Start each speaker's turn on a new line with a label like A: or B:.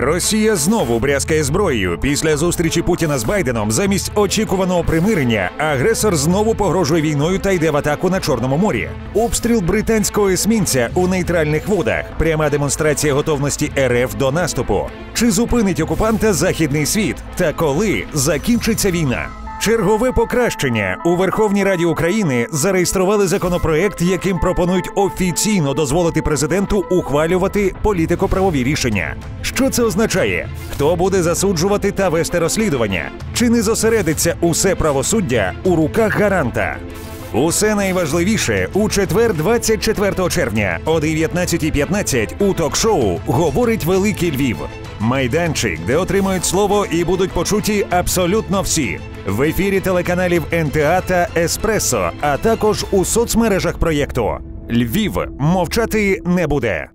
A: Росія знову брязкає зброєю. Після зустрічі Путіна з Байденом замість очікуваного примирення агресор знову погрожує війною та йде в атаку на Чорному морі. Обстріл британського есмінця у нейтральних водах. Пряма демонстрація готовності РФ до наступу. Чи зупинить окупанта західний світ? Та коли закінчиться війна? Чергове покращення у Верховній Раді України зареєстрували законопроект, яким пропонують офіційно дозволити президенту ухвалювати політико-правові рішення. Що це означає? Хто буде засуджувати та вести розслідування? Чи не зосередиться усе правосуддя у руках гаранта? Усе найважливіше у четвер, 24 червня о 19.15 у ток-шоу говорить Великий Львів. Майданчик, де отримають слово і будуть почуті абсолютно всі. В ефірі телеканалів НТА та Еспресо, а також у соцмережах проєкту. Львів мовчати не буде.